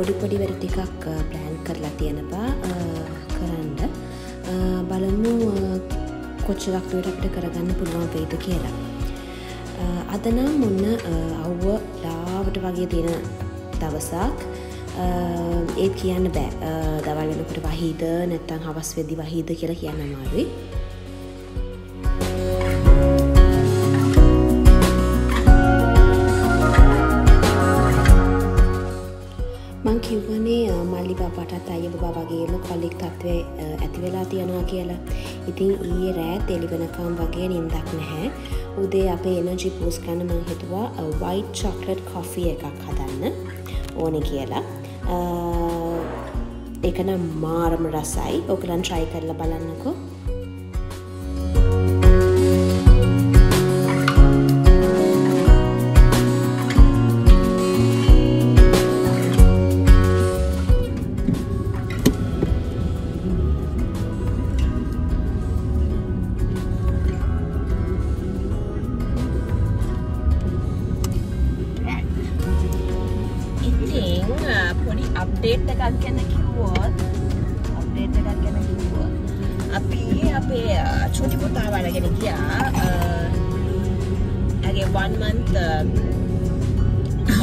පොඩි පොඩි වැඩ ටිකක් ප්ලෑන් කරලා තියෙනවා කරන්න. බලමු කොච්චරක්ටුවට අපිට කරගන්න පුළුවන් වෙයිද කියලා. අදනම් ඔන්න අව්ව ලාවට වගේ තියෙන දවසක් ඒත් කියන්න බෑ. දවල්ලනකට වහිද නැත්තං හවස් වෙදි වහිද කියලා කියන්න අමාරුයි. මල්ලි බාපටත් අය බා වගේම කොල්ලෙක් තත්ත්වය ඇති වෙලා තියෙනවා කියලා. ඉතින් ඊයේ රෑ තෙලිවෙනකම් වගේ නින්දක් නැහැ. උදේ අපේ එනජි පූස් කන්න මං හිතුවා වයිට් චොක්ලට් කොෆිය එකක් හදන්න ඕන කියලා. එකනම් මාරම රසයි. ඔකලන් ට්‍රයි කරලා බලන්නකෝ. අපි අපේ චුටි පුතා වලගෙන ගියා ඇගේ one month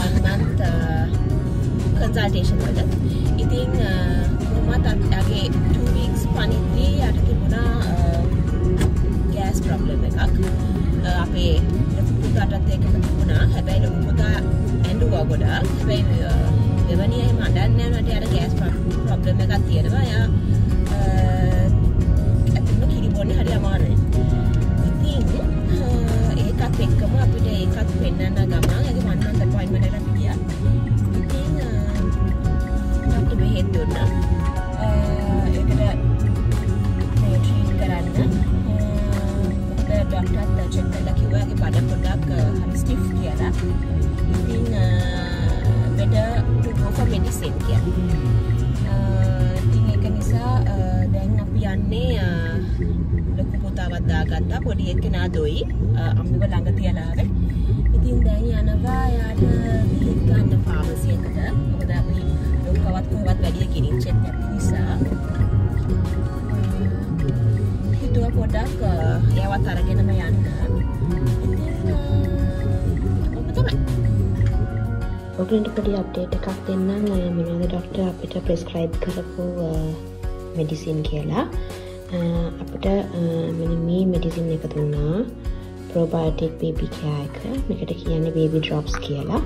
one month consultation වලට ඉතින් කොහොමත් අගේ two weeks පනිද්දී යට තිබුණා ගෑස් ප්‍රොබ්ලම් එකක්. අපේ පුතාටත් ඒකම තිබුණා. හැබැයි ලොකු පුතා ඇඬුවා ගොඩක්. හැබැයි දෙවනිය මඩන්න නට අර ගෑස් ප්‍රබ්ලම එකක් තියෙනවා. යා ඩොක්ටත් චෙක් කල්ල කිව්වාගේ බඩ පොඩක් හරි ස්ටිෆ් කියලා ඉතින් better to go for medicine කිය ඉතින් ඒක නිසා දැන් අපි යන්නේ uh, ලොකු පුතාවත් දාගත්තා පොඩි එක්කෙනා දොයි uh, අම්මිව ළඟ තියලාව. ඉතින් දැන් යනවා යාට බෙහෙත් ගන්න ෆාමසි එකට මොකද අපි ලොක්කවත් කොහෙවත් වැඩිය කිරින්චෙත් නැති නිසා. හිතුව පොඩක් uh, එයාවත් අරගෙනම යන්න. ඔගලන්ට පොඩි අප්ඩේට එකක් දෙන්නම් මොනද ඩොක්ට අපිට ප්‍රස්ක්‍රයිබ් කරපු මෙඩිසින් කියලා. අපට මෙන මේ මෙඩිසින් එක දුන්නා. ප්‍රෝබාටික් බේබි කෑයක මෙකට කියන්නේ බේබි ඩ්‍රොප්ස් කියලා.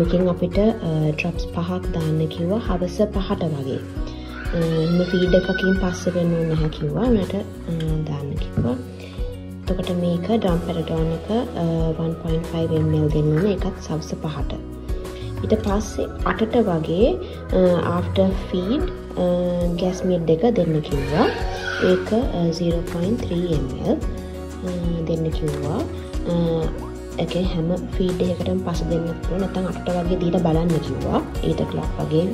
මකින් අපිට ඩ්‍රොප්ස් පහක් දාන්න කිව්වා. හවස පහට වගේ. ෆීඩ එකකින් පස්ස වෙන්න නැහැ කිව්වා. නට දාන්න කිව්වා. තකට මේක ඩම් පැරඩෝන එක 1.5 mල් දෙන්නන එකත් සවස පහට. ඉට පස්සේ අටට වගේ ආෆ්ට ෆීඩ් ගැස්මිට් දෙක දෙන්න කිව්වා. ඒක 0.3ml දෙන්න කිව්වා. එක හැම ෆීඩ් එකට පස දෙන්න පුළ නැතන් අට වගේ දීට බලන්න කිව්වා. ඊට කලක් වගේ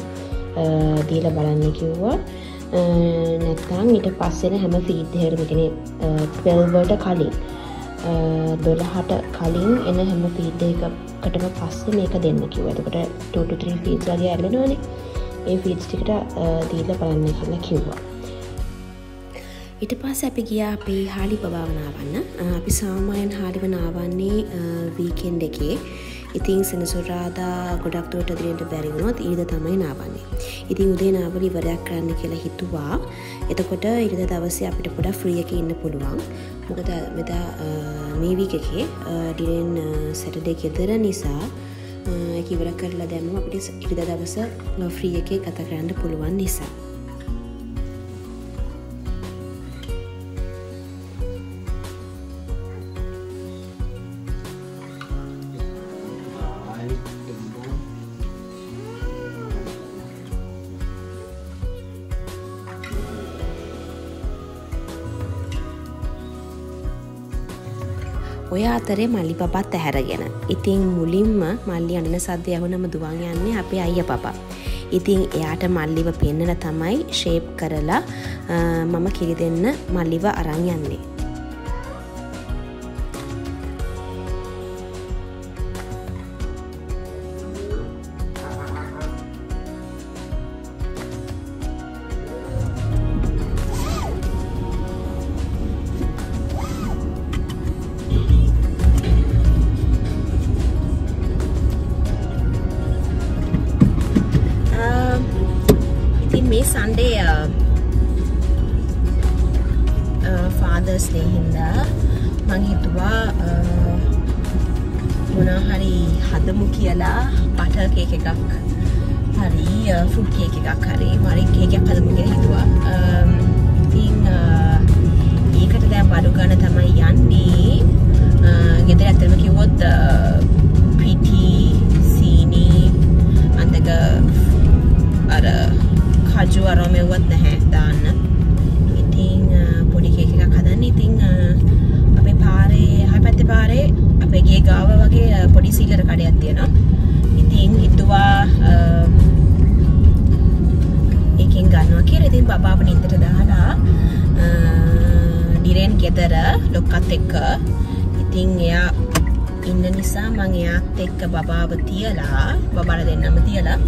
දීල බලන්න කිව්වා. නැත්තං ඊට පස්සෙන හැම ෆීඩ් හරමගෙන 12වට කලින්. දොළහට කලින් එන හැම ෆීඩ් එකකටම පස්සේ මේක දෙන්න කිව එතකට ටෝටත්‍රී ෆීස් වගේ ඇල්ලනවානේ ඒ ෆීඩ්ස් ටිකට දීල බලන්න කියලා කිව්වා. ඉට පස් අපි ගියා අපේ හාලි පභාවනාවන්න අපි සාමායන් හාලිවනාවන්නේ වීකෙන්් එකේ. ඉතින් සෙනසුරාදා ගොඩක්තුවට දිරෙන්ට බැරිවුණොත් ඊද තමයි නාවන්නේ. ඉතින් උදේ නාවලි වරයක් කරන්න කියලා හිතුවා. එතකොට ඉරිද දවසේ අපිට පොඩ ෆ්‍රියක ඉන්න පුළුවන්. මොකද මෙදා මේවීක එකේ ඩිරෙන් සැටඩේ ගෙදර නිසා කිවර කරලා දැම අපිට ඉරිද දවස ෆ්‍රිය එකේ කත කරන්න පුළුවන් නිසා. ඔය අතරේ මල්ලි පපත් ඇහැරගෙන. ඉතින් මුලින්ම මල්ලි අන්න සද්‍ය ඇහුනම දුවන් යන්නේ අපේ අයිය පපා. ඉතින් එයාට මල්ලිව පෙන්නන තමයි ශේප් කරලා මම කිරි දෙන්න මල්ලිව අරං යන්නේ. මං හිතුවා මොනාහරි හදමු කියලා බට කේක එකක් හරි ෆුට් කේක එකක් හරි මරි කේකයක් හදමු කියලා හිතුවා. ඉතින් ඒකට දැන් බඩු ගන්න තමයි යන්නේ. ගෙදර ඇත්තම කිව්වොත් පිටි සීනි අන්දක අර කජු අරෝමෙව්වත් නැහැ දාන්න. ඉතින් පොඩි කේක එකක් හදන්න. ඉතින් අපේ පාරේ හය පැත්තේ පාරේ අපේ ගේ ගාව වගේ පොඩි සීලර කඩයක් තියෙනවා. ඉතින් හිතුවා ඒකෙන් ගන්නවා කියලා. ඉතින් බබාව නින්දට දාලා ඩිරෙන් ගෙදර ලොක්කත් එක්ක. ඉතින් එයා ඉන්න නිසා මං එයාත් එක්ක බබාව තියලා බබාල දෙන්නම තියලා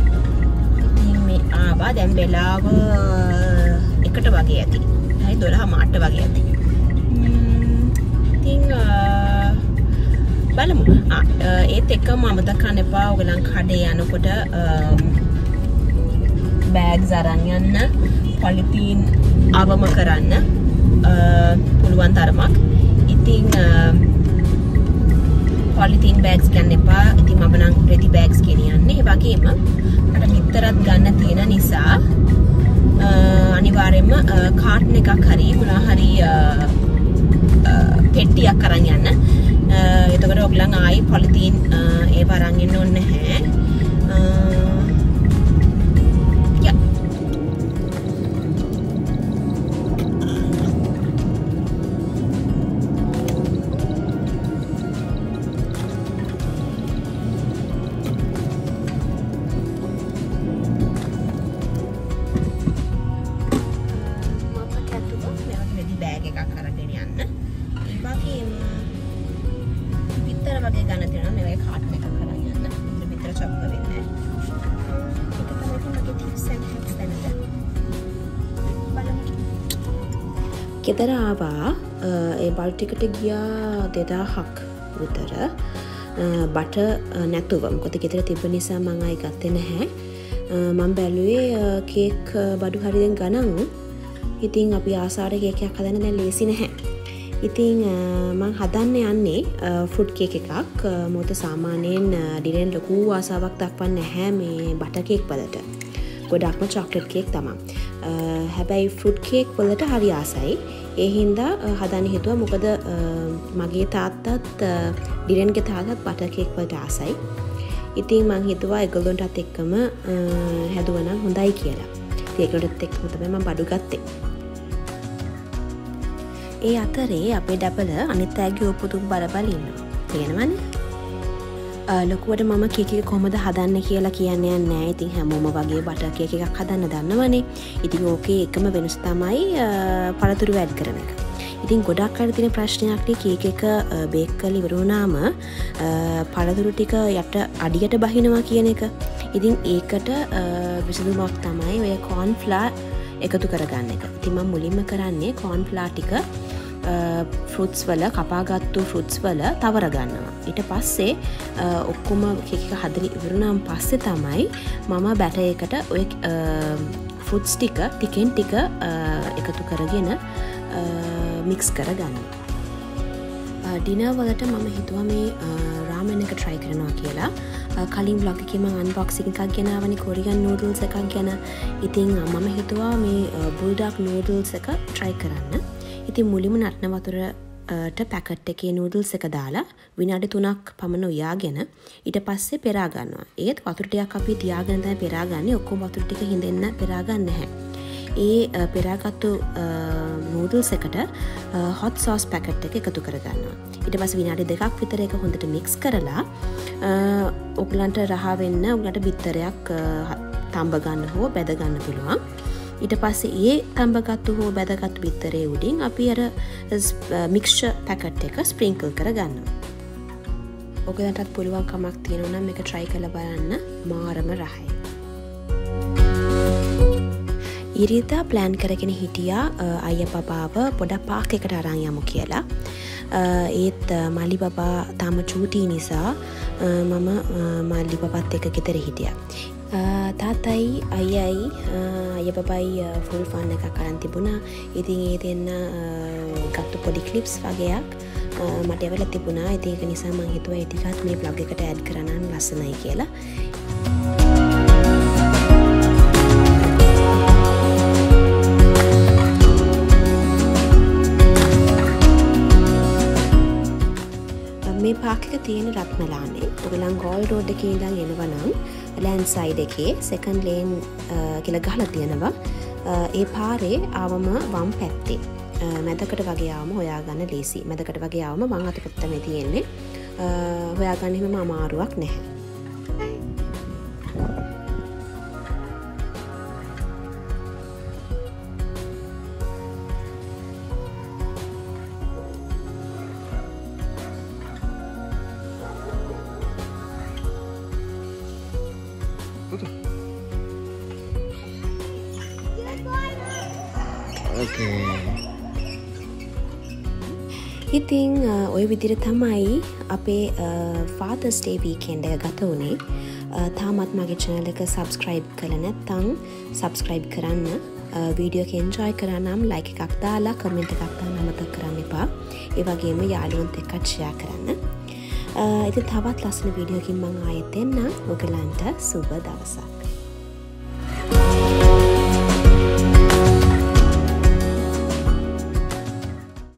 ඉතින් මේ ආවා. දැන් වෙලාව එකට වගේ ඇති. හයි දොළහ මාට්ට වගේ ඇති. ඉතින් බලමු. ඒත් එක්ක මමත කන්න එපා. ඔගලන් කඩේ යනකොට බෑග් අරන් යන්න පොලිතීන් අවම කරන්න පුළුවන් තරමක්. ඉතිං පොලිතින් බෑග්ස් ගන්න එපා. ඉතින් මම නම් රෙදි බෑග්ස් ගෙනියන්නේ. වගේම මට බිත්තරත් ගන්න තියෙන නිසා අනිවාර්යයෙන්ම කාට්න එකක් හරි මොනා හරි පෙට්ටියක් අරන් යන්න. එතකොට ඔගලන් ආයි පොලිතීන් ඒ අරන් එන්න ඕනේ ගෙදර ආවා. ඒ බල්ටිකට ගියා දෙදාහක් විතර. බට නැතුවම් කොත ගෙතර තිබ නිසා මං අයි ගත්ත නැහැ. මං බැලුවේ කේක් බඩු හරිදෙන් ගනන් ඉතින් අපි ආසාර කේකයක් හදන දැන් ලේසි නැහැ. ඉතිං මං හදන්න යන්නේ ෆුඩ් කේක එකක්. මොත සාමානයෙන් ඩිරෙන් ලොකු ආසාාවක් දක්වන්න නැහැ මේ බටකෙක් වලට. ගොඩක්ම චොක්ලට් කේක් තමා හැබැයි ෆෘඩ් කේක් වලට හරි ආසයි. ඒහින්දා හදන්න හිතුව මොකද මගේ තාත්තත් ඩිරෙන්ගෙ තාතත් බටකෙක් වලට ආසයි. ඉතින් මං හිතුවා එගොල්ලොන්ටත් එක්කම හැදුවනම් හොඳයි කියලා. ඒකටත් එක් හොතම බඩු ගත්තේ. ඒ අතරේ අපේ ඩැබල අනිත් ඇගේ ඔපුතුම් බලබලන්න තියෙනවන්නේ ලොකුවට මම කෙක කොමද හදන්න කියලා කියන්නේ නෑ ඉතින් හැමෝම වගේ බට කියක එකක් හදන්න දන්නවනේ. ඉතින් ඕකේ එකම වෙනස් තමයි පළතුරු වැඩ් කරන එක. ඉතින් ගොඩක් අර තින ප්‍රශ්නයක්නේ කේක එක බේක් කල ඉවරුණාම පළතුරු ටික යට අඩියට බහිනවා කියන එක. ඉතින් ඒකට විසඳුමක් තමයි ඔය කෝන්ෆ්ලා එකතු කරගන්න එක. තිම මුලින්ම කරන්නේ කෝන්ෆ්ලා ටික ෆෘට්ස් වල කපාගත්තු ෆෘට්ස් වල තවර ගන්නවා. ඉට පස්සේ ඔක්කොම කෙක හදරි ඉවරුණම් පස්සෙ තමයි මම බැට එකට ඔය ෆුඩ්ස් ටික ටිකෙන් ටික එකතු කරගෙන මික්ස් කරගන්න. ඩිනවලට මම හිතුව මේ රාමණ එක ට්‍රයි කරනවා කියලා. කලින් බ්ලොග් එකම අන්බොක්සි එකක් ගෙනාවනි කොරිගන් නූඩල්ස එකක් ගැන. ඉතිං මම හිතුවා මේ බුල්ඩක් නූඩල්ස් එක ට්‍රයි කරන්න. ඉතින් මුලිම නටන වතුරට පැකට් එකේ නූඩල්ස් එක දාලා විනාඩි තුනක් පමණ උයාගෙන ඊට පස්සේ පෙරාගන්නවා ඒත් වතුරටයක් අපි තියාගනතයි පෙරාගන්නේ ඔක්කොම වතුරටික හිඳෙන්න පෙරාගන්න හැ ඒ පෙරාගත්තු නූඩල්ස් එකට හොත් සෝස් පැකට් එක එකතු කරගන්නවා. ඉට පස් විනාඩි දෙකක් විතර එක හොඳට මික්ස් කරලා ඔගලන්ට රහවෙන්න උගලට බිත්තරයක් තම්බගන්න හෝ බැදගන්න පුළුවන්. ඉට පස්සේ ඒ තම්බගත්තු හෝ බැදගත් බිත්තරේ උඩින් අපි අර මික්ෂ පැකට් එක ස්ප්‍රිංකල් කරගන්න ඔකදටත් පුළුවන් කමක් තියෙනවනම් එක ට්‍රයි කළ බලන්න. මාරම රහයි. ඉරිදා ප්ලෑන් කරගෙන හිටියා අය පබාව පොඩ පාක් එකට අරං යමු කියලා. ඒත් මල්ලි බබා තාම චූටී නිසා මම මල්ලි පපත් එක ගෙතර හිටිය. තාතයි අයයි අය බබයි ෆුල් ෆන්න එක කරන් තිබුණා. ඉතින් ඒ දෙන්න ගත්තු පොඩි කලිප්ස් වගේයක් මට එවල තිබුණා. ඉතික නිසා මං හිතුව ඉටිකත් මේ බ්ලොග් එකට ඇඩ් කරන්න ලස්සනයි කියලා. මේ පාකික තියෙන රත්නලානේ ඔගලන් ගෝල් රෝඩ් එක ඉඳන් එනවනම් ලෑන් සයිඩ එකේ සෙකන් ලේන් කියල ගහල තියෙනවා. ඒ පාරේ ආවම වම් පැත්තේ. මැදකට වගේයාම හොයාගන්න ලේසි. මැදකට වගේයාවම මං අත පත්තම තියෙන්නේ හොයාගන්නම අමාරුවක් නැහැ. ඉතිං ඔය විදිර තමයි අපේ ෆාතස්ටේ වීකෙන්ඩ ගත වනේ තාමත් මගේ චනල එක සබස්ක්‍රයිබ් කළ නැත්තං සබස්ක්‍රයිබ් කරන්න. වීඩියෝ කෙන්ජෝයි කරනම් ලයික එකක් දාලා කමෙන්ට් එකක්තා නමත කරන්න එපා. ඒවගේම යාලුවන්ත එකච්ෂයා කරන්න. ඉති තවත් ලස්සන වීඩියෝකින් මං ආයතෙන්න්න ඔගලන්ට සුබ දවසක්.